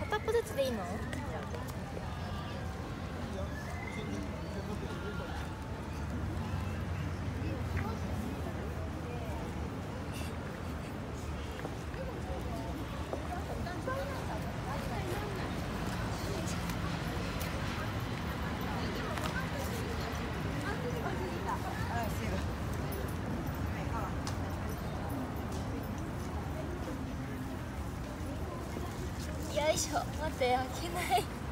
片っぽずつでいいの？しょ待って開けない。